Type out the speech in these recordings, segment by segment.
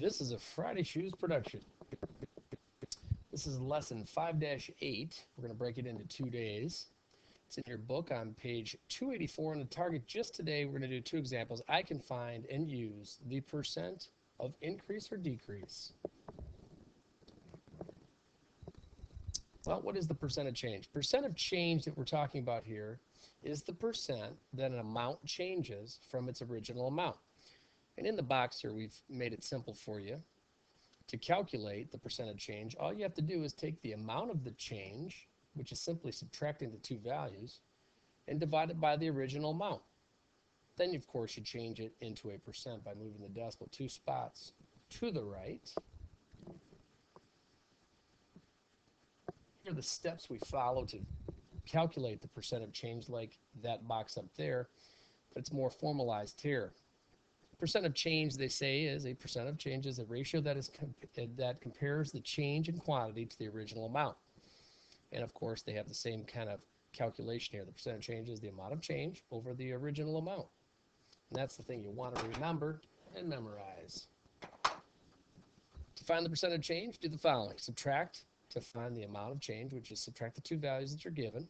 This is a Friday Shoes production. This is lesson 5 8. We're going to break it into two days. It's in your book on page 284 in the target. Just today, we're going to do two examples. I can find and use the percent of increase or decrease. Well, what is the percent of change? Percent of change that we're talking about here is the percent that an amount changes from its original amount. And in the box here, we've made it simple for you. To calculate the percent of change, all you have to do is take the amount of the change, which is simply subtracting the two values, and divide it by the original amount. Then, of course, you change it into a percent by moving the decimal two spots to the right. Here are the steps we follow to calculate the percent of change like that box up there, but it's more formalized here. Percent of change, they say, is a percent of change is a ratio that is comp that compares the change in quantity to the original amount. And of course, they have the same kind of calculation here. The percent of change is the amount of change over the original amount. And that's the thing you want to remember and memorize. To find the percent of change, do the following. Subtract to find the amount of change, which is subtract the two values that you're given.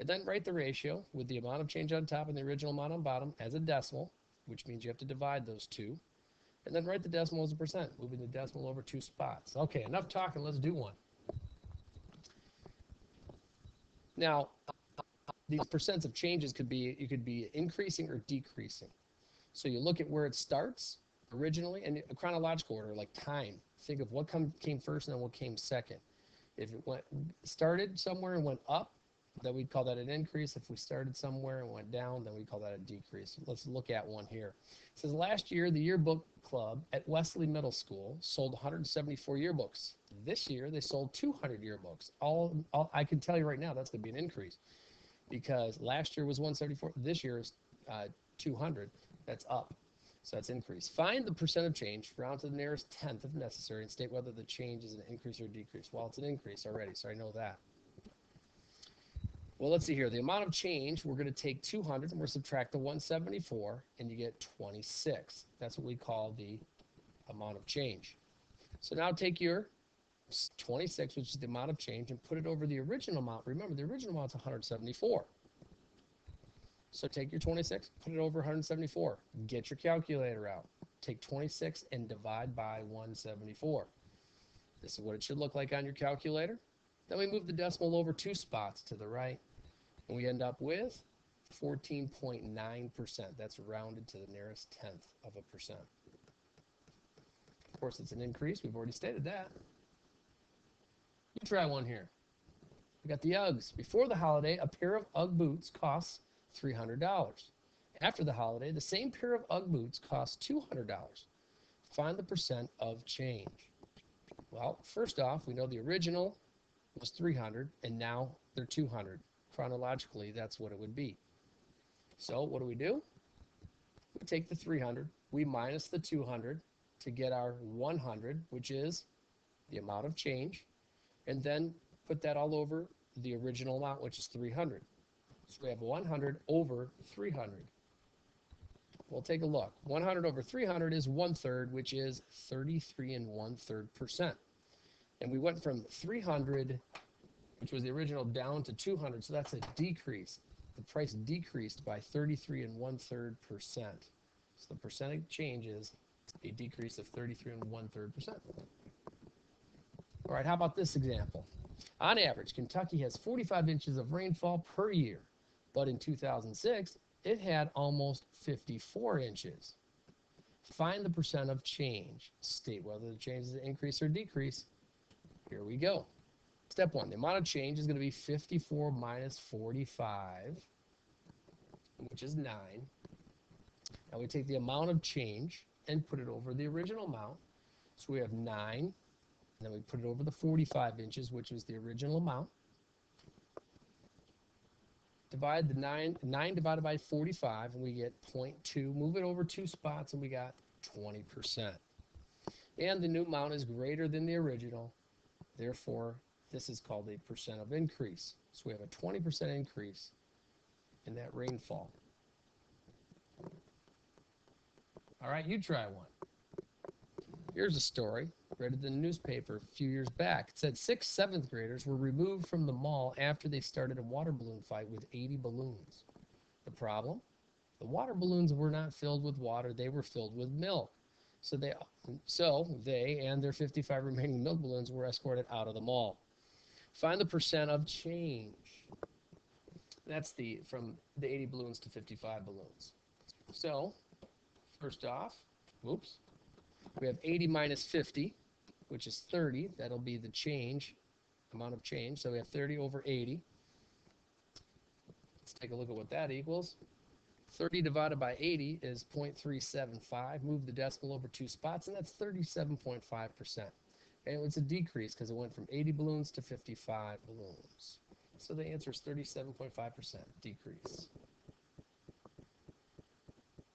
And then write the ratio with the amount of change on top and the original amount on bottom as a decimal, which means you have to divide those two. And then write the decimal as a percent, moving the decimal over two spots. Okay, enough talking, let's do one. Now, these percents of changes could be, you could be increasing or decreasing. So you look at where it starts originally and a chronological order, like time. Think of what come, came first and then what came second. If it went started somewhere and went up, then we'd call that an increase. If we started somewhere and went down, then we call that a decrease. Let's look at one here. It says last year, the yearbook club at Wesley Middle School sold 174 yearbooks. This year, they sold 200 yearbooks. All, all I can tell you right now, that's going to be an increase because last year was 174. This year is uh, 200. That's up. So that's increase. Find the percent of change, round to the nearest tenth if necessary, and state whether the change is an increase or decrease. Well, it's an increase already, so I know that. Well, let's see here. The amount of change, we're going to take 200 and we're subtract the 174, and you get 26. That's what we call the amount of change. So now take your 26, which is the amount of change, and put it over the original amount. Remember, the original amount is 174. So take your 26, put it over 174. Get your calculator out. Take 26 and divide by 174. This is what it should look like on your calculator. Then we move the decimal over two spots to the right, and we end up with 14.9%. That's rounded to the nearest tenth of a percent. Of course, it's an increase. We've already stated that. You try one here. We got the Uggs. Before the holiday, a pair of Ugg boots costs $300. After the holiday, the same pair of Ugg boots costs $200. Find the percent of change. Well, first off, we know the original was 300 and now they're 200. Chronologically, that's what it would be. So what do we do? We take the 300, we minus the 200 to get our 100, which is the amount of change, and then put that all over the original amount, which is 300. So we have 100 over 300. We'll take a look. 100 over 300 is one third, which is 33 and one third percent. And we went from 300, which was the original, down to 200. So that's a decrease. The price decreased by 33 and one third percent. So the percentage change is a decrease of 33 and one third percent. All right, how about this example? On average, Kentucky has 45 inches of rainfall per year, but in 2006, it had almost 54 inches. Find the percent of change. State whether the change is an increase or decrease. Here we go. Step one, the amount of change is going to be 54 minus 45, which is 9. Now we take the amount of change and put it over the original amount. So we have 9 and then we put it over the 45 inches, which was the original amount. Divide the 9, 9 divided by 45, and we get 0.2. Move it over two spots, and we got 20%. And the new amount is greater than the original. Therefore, this is called a percent of increase. So we have a 20% increase in that rainfall. All right, you try one. Here's a story. Read in the newspaper a few years back. It said six seventh graders were removed from the mall after they started a water balloon fight with 80 balloons. The problem? The water balloons were not filled with water, they were filled with milk. So they so they and their 55 remaining milk balloons were escorted out of the mall. Find the percent of change. That's the from the 80 balloons to 55 balloons. So, first off, whoops, we have 80 minus 50, which is 30. That'll be the change, amount of change. So we have 30 over 80. Let's take a look at what that equals. 30 divided by 80 is 0.375. Move the decimal over two spots, and that's 37.5%. And it's a decrease because it went from 80 balloons to 55 balloons. So the answer is 37.5% decrease.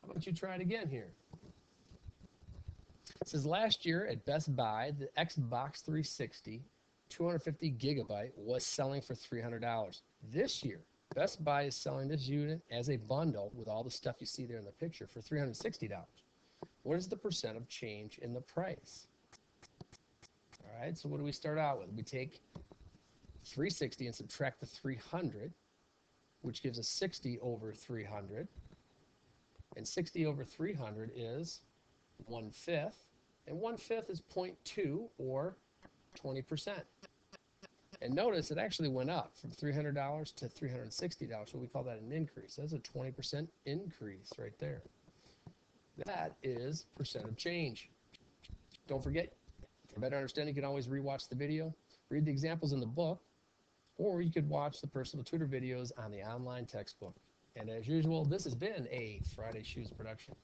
How about you try it again here? It says last year at Best Buy, the Xbox 360 250 gigabyte was selling for $300. This year, Best Buy is selling this unit as a bundle with all the stuff you see there in the picture for $360. What is the percent of change in the price? All right, so what do we start out with? We take 360 and subtract the 300, which gives us 60 over 300. And 60 over 300 is 1 fifth. And 1 fifth is 0.2 or 20%. And notice it actually went up from $300 to $360. So we call that an increase. That's a 20% increase right there. That is percent of change. Don't forget, for better understanding, you can always rewatch the video, read the examples in the book, or you could watch the personal tutor videos on the online textbook. And as usual, this has been a Friday Shoes production.